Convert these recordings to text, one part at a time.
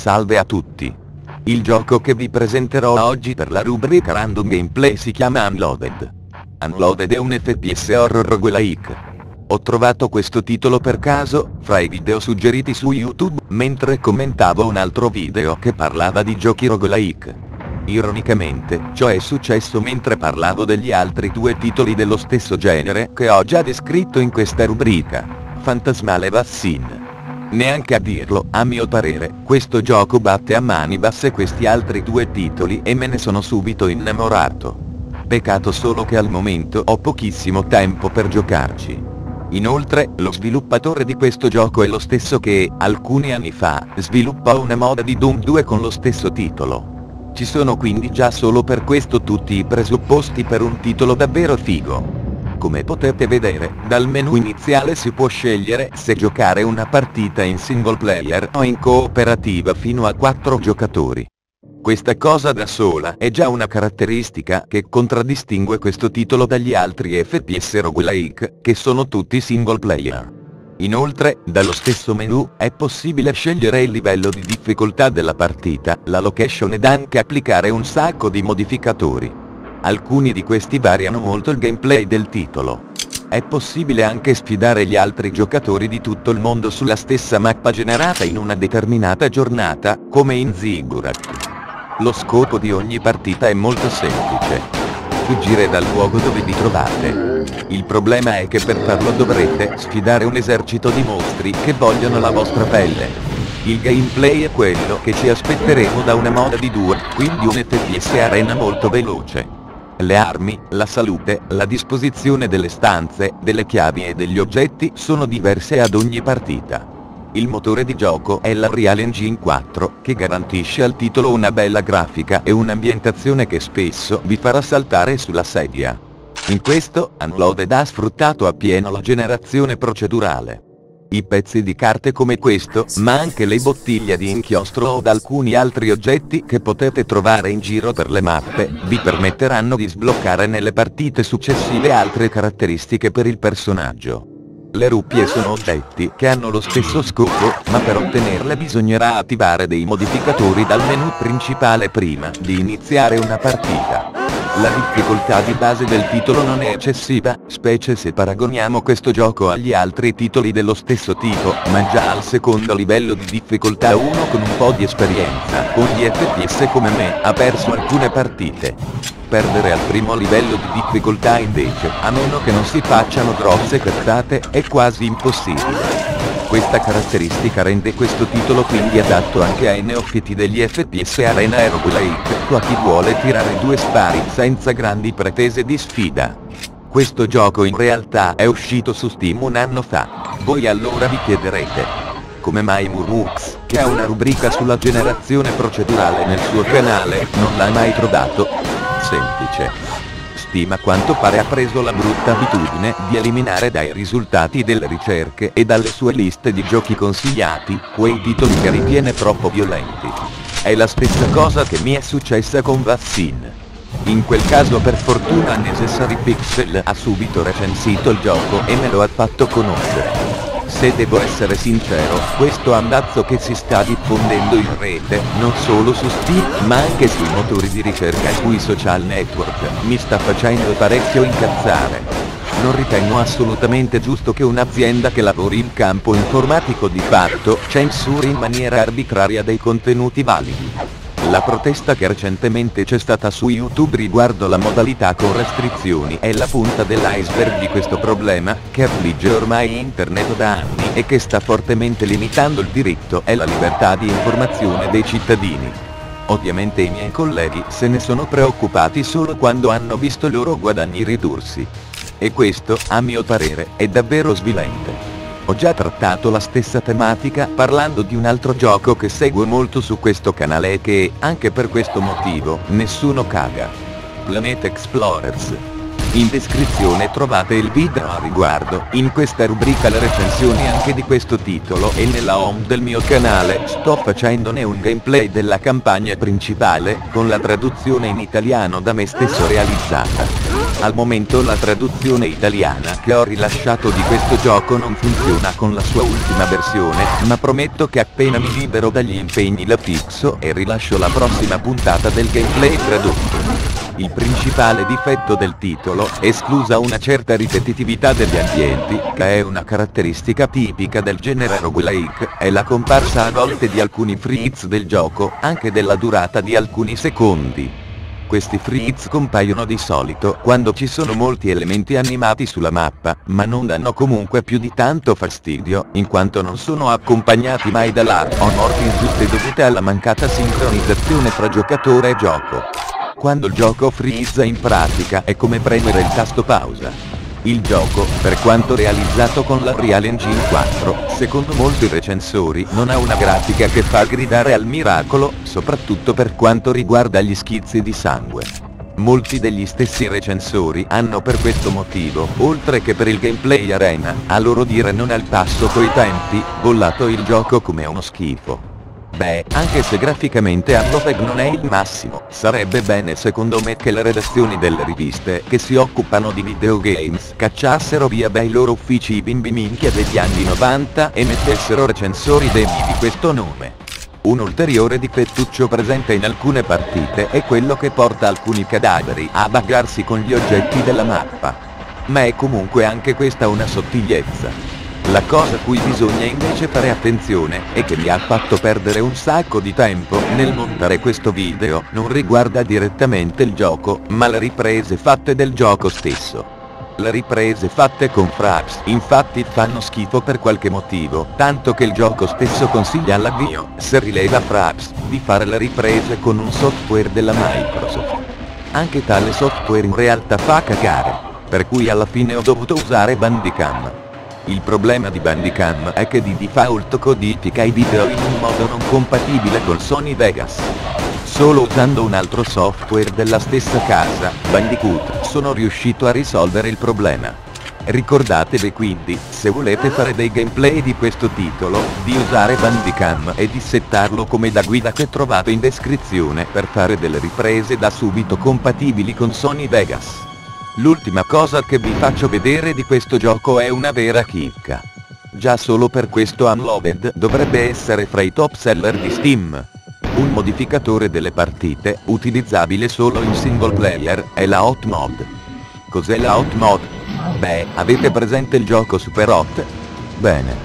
Salve a tutti. Il gioco che vi presenterò oggi per la rubrica Random Gameplay si chiama Unloaded. Unloaded è un FPS horror roguelike. Ho trovato questo titolo per caso, fra i video suggeriti su YouTube, mentre commentavo un altro video che parlava di giochi roguelike. Ironicamente, ciò è successo mentre parlavo degli altri due titoli dello stesso genere che ho già descritto in questa rubrica. Fantasmale Vaccine. Neanche a dirlo, a mio parere, questo gioco batte a mani basse questi altri due titoli e me ne sono subito innamorato. Peccato solo che al momento ho pochissimo tempo per giocarci. Inoltre, lo sviluppatore di questo gioco è lo stesso che, alcuni anni fa, sviluppò una moda di Doom 2 con lo stesso titolo. Ci sono quindi già solo per questo tutti i presupposti per un titolo davvero figo. Come potete vedere, dal menu iniziale si può scegliere se giocare una partita in single player o in cooperativa fino a 4 giocatori. Questa cosa da sola è già una caratteristica che contraddistingue questo titolo dagli altri FPS roguelike, che sono tutti single player. Inoltre, dallo stesso menu, è possibile scegliere il livello di difficoltà della partita, la location ed anche applicare un sacco di modificatori. Alcuni di questi variano molto il gameplay del titolo. È possibile anche sfidare gli altri giocatori di tutto il mondo sulla stessa mappa generata in una determinata giornata, come in Ziggurat. Lo scopo di ogni partita è molto semplice. Fuggire dal luogo dove vi trovate. Il problema è che per farlo dovrete sfidare un esercito di mostri che vogliono la vostra pelle. Il gameplay è quello che ci aspetteremo da una moda di due, quindi un FPS arena molto veloce le armi, la salute, la disposizione delle stanze, delle chiavi e degli oggetti sono diverse ad ogni partita. Il motore di gioco è l'Unreal Engine 4, che garantisce al titolo una bella grafica e un'ambientazione che spesso vi farà saltare sulla sedia. In questo, Unloaded ha sfruttato appieno la generazione procedurale. I pezzi di carte come questo, ma anche le bottiglie di inchiostro o alcuni altri oggetti che potete trovare in giro per le mappe, vi permetteranno di sbloccare nelle partite successive altre caratteristiche per il personaggio. Le ruppie sono oggetti che hanno lo stesso scopo, ma per ottenerle bisognerà attivare dei modificatori dal menu principale prima di iniziare una partita. La difficoltà di base del titolo non è eccessiva, specie se paragoniamo questo gioco agli altri titoli dello stesso tipo, ma già al secondo livello di difficoltà uno con un po' di esperienza, con gli FPS come me, ha perso alcune partite. Perdere al primo livello di difficoltà invece, a meno che non si facciano grosse cazzate, è quasi impossibile. Questa caratteristica rende questo titolo quindi adatto anche ai neofiti degli FPS Arena e Roguelike, o a chi vuole tirare due spari senza grandi pretese di sfida. Questo gioco in realtà è uscito su Steam un anno fa. Voi allora vi chiederete, come mai Murmux, che ha una rubrica sulla generazione procedurale nel suo canale, non l'ha mai trovato? Semplice. Steam a quanto pare ha preso la brutta abitudine di eliminare dai risultati delle ricerche e dalle sue liste di giochi consigliati, quei titoli che ritiene troppo violenti. È la stessa cosa che mi è successa con Vaccine. In quel caso per fortuna Necessary Pixel ha subito recensito il gioco e me lo ha fatto conoscere. Se devo essere sincero, questo andazzo che si sta diffondendo in rete, non solo su Steam, ma anche sui motori di ricerca e sui social network, mi sta facendo parecchio incazzare. Non ritengo assolutamente giusto che un'azienda che lavori in campo informatico di fatto censuri in maniera arbitraria dei contenuti validi. La protesta che recentemente c'è stata su YouTube riguardo la modalità con restrizioni è la punta dell'iceberg di questo problema, che affligge ormai internet da anni e che sta fortemente limitando il diritto e la libertà di informazione dei cittadini. Ovviamente i miei colleghi se ne sono preoccupati solo quando hanno visto i loro guadagni ridursi. E questo, a mio parere, è davvero svilente. Ho già trattato la stessa tematica parlando di un altro gioco che seguo molto su questo canale e che, anche per questo motivo, nessuno caga. Planet Explorers. In descrizione trovate il video a riguardo, in questa rubrica le recensioni anche di questo titolo e nella home del mio canale sto facendone un gameplay della campagna principale, con la traduzione in italiano da me stesso realizzata. Al momento la traduzione italiana che ho rilasciato di questo gioco non funziona con la sua ultima versione, ma prometto che appena mi libero dagli impegni la fixo e rilascio la prossima puntata del gameplay tradotto. Il principale difetto del titolo, esclusa una certa ripetitività degli ambienti, che è una caratteristica tipica del genere roguelike, è la comparsa a volte di alcuni freeze del gioco, anche della durata di alcuni secondi. Questi freeze compaiono di solito quando ci sono molti elementi animati sulla mappa, ma non danno comunque più di tanto fastidio, in quanto non sono accompagnati mai da lag o morti ingiuste dovute alla mancata sincronizzazione fra giocatore e gioco. Quando il gioco freeze in pratica è come premere il tasto pausa. Il gioco, per quanto realizzato con la Real Engine 4, secondo molti recensori non ha una grafica che fa gridare al miracolo, soprattutto per quanto riguarda gli schizzi di sangue. Molti degli stessi recensori hanno per questo motivo, oltre che per il gameplay arena, a loro dire non al passo coi tempi, bollato il gioco come uno schifo. Beh, anche se graficamente Unloved non è il massimo, sarebbe bene secondo me che le redazioni delle riviste che si occupano di videogames cacciassero via dai loro uffici i bimbi minchia degli anni 90 e mettessero recensori degni di questo nome. Un ulteriore difettuccio presente in alcune partite è quello che porta alcuni cadaveri a baggarsi con gli oggetti della mappa. Ma è comunque anche questa una sottigliezza. La cosa a cui bisogna invece fare attenzione, e che mi ha fatto perdere un sacco di tempo nel montare questo video, non riguarda direttamente il gioco, ma le riprese fatte del gioco stesso. Le riprese fatte con Fraps infatti fanno schifo per qualche motivo, tanto che il gioco stesso consiglia all'avvio, se rileva Fraps, di fare le riprese con un software della Microsoft. Anche tale software in realtà fa cagare, per cui alla fine ho dovuto usare Bandicam. Il problema di Bandicam è che di default codifica i video in un modo non compatibile con Sony Vegas. Solo usando un altro software della stessa casa, Bandicoot, sono riuscito a risolvere il problema. Ricordatevi quindi, se volete fare dei gameplay di questo titolo, di usare Bandicam e di settarlo come da guida che trovate in descrizione per fare delle riprese da subito compatibili con Sony Vegas. L'ultima cosa che vi faccio vedere di questo gioco è una vera chicca. Già solo per questo Unloaded dovrebbe essere fra i top seller di Steam. Un modificatore delle partite, utilizzabile solo in single player, è la Hot Mod. Cos'è la Hot Mod? Beh, avete presente il gioco Super Hot? Bene.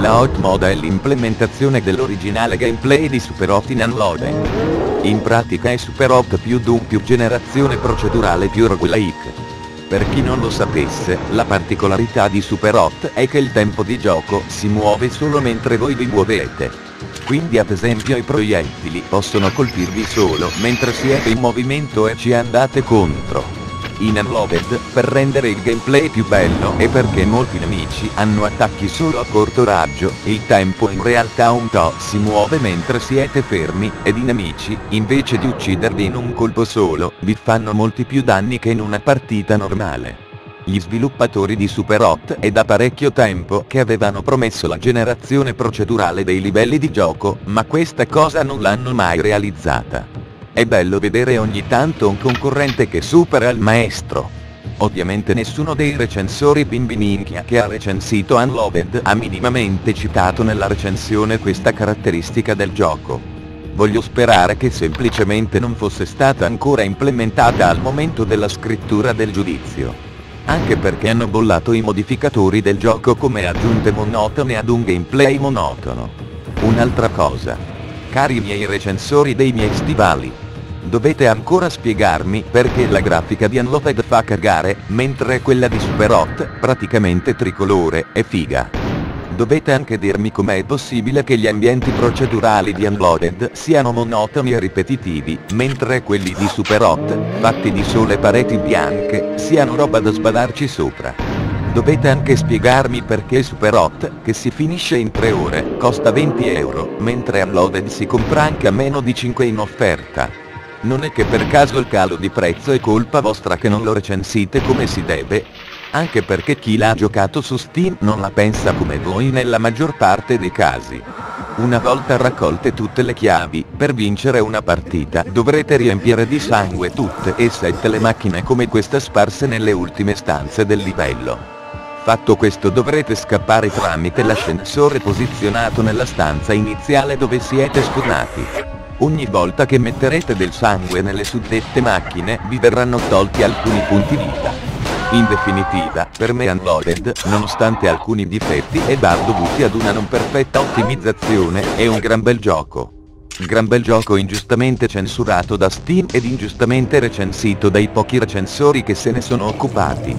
La Hot Mod è l'implementazione dell'originale gameplay di Super Hot in Unloaded. In pratica è Super Hot più Doom più generazione procedurale più roguelike. Per chi non lo sapesse, la particolarità di Super Hot è che il tempo di gioco si muove solo mentre voi vi muovete. Quindi ad esempio i proiettili possono colpirvi solo mentre siete in movimento e ci andate contro in Unloaded, per rendere il gameplay più bello e perché molti nemici hanno attacchi solo a corto raggio, il tempo in realtà un po' si muove mentre siete fermi, ed i nemici, invece di uccidervi in un colpo solo, vi fanno molti più danni che in una partita normale. Gli sviluppatori di Super Hot è da parecchio tempo che avevano promesso la generazione procedurale dei livelli di gioco, ma questa cosa non l'hanno mai realizzata. È bello vedere ogni tanto un concorrente che supera il maestro. Ovviamente nessuno dei recensori bimbi minchia che ha recensito Unloaded ha minimamente citato nella recensione questa caratteristica del gioco. Voglio sperare che semplicemente non fosse stata ancora implementata al momento della scrittura del giudizio. Anche perché hanno bollato i modificatori del gioco come aggiunte monotone ad un gameplay monotono. Un'altra cosa. Cari miei recensori dei miei stivali, Dovete ancora spiegarmi perché la grafica di Unloaded fa cagare, mentre quella di Super Hot, praticamente tricolore, è figa. Dovete anche dirmi com'è possibile che gli ambienti procedurali di Unloaded siano monotoni e ripetitivi, mentre quelli di Super Hot, fatti di sole pareti bianche, siano roba da sbadarci sopra. Dovete anche spiegarmi perché Super Hot, che si finisce in 3 ore, costa 20 euro, mentre Unloaded si compra anche a meno di 5 in offerta. Non è che per caso il calo di prezzo è colpa vostra che non lo recensite come si deve? Anche perché chi l'ha giocato su Steam non la pensa come voi nella maggior parte dei casi. Una volta raccolte tutte le chiavi, per vincere una partita dovrete riempire di sangue tutte e sette le macchine come questa sparse nelle ultime stanze del livello. Fatto questo dovrete scappare tramite l'ascensore posizionato nella stanza iniziale dove siete spawnati. Ogni volta che metterete del sangue nelle suddette macchine vi verranno tolti alcuni punti vita. In definitiva, per me Unloaded, nonostante alcuni difetti e bar dovuti ad una non perfetta ottimizzazione, è un gran bel gioco. Gran bel gioco ingiustamente censurato da Steam ed ingiustamente recensito dai pochi recensori che se ne sono occupati.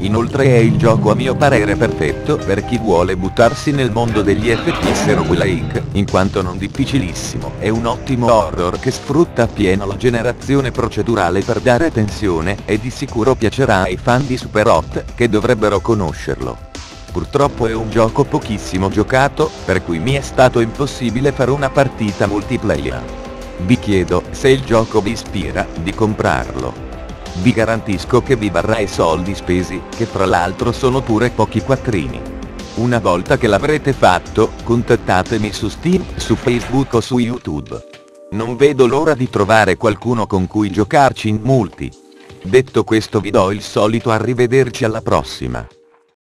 Inoltre è il gioco a mio parere perfetto per chi vuole buttarsi nel mondo degli FPS roguelike, in quanto non difficilissimo, è un ottimo horror che sfrutta appieno la generazione procedurale per dare tensione e di sicuro piacerà ai fan di Super Hot, che dovrebbero conoscerlo. Purtroppo è un gioco pochissimo giocato, per cui mi è stato impossibile fare una partita multiplayer. Vi chiedo, se il gioco vi ispira, di comprarlo. Vi garantisco che vi varrà i soldi spesi, che fra l'altro sono pure pochi quattrini. Una volta che l'avrete fatto, contattatemi su Steam, su Facebook o su YouTube. Non vedo l'ora di trovare qualcuno con cui giocarci in multi. Detto questo vi do il solito arrivederci alla prossima.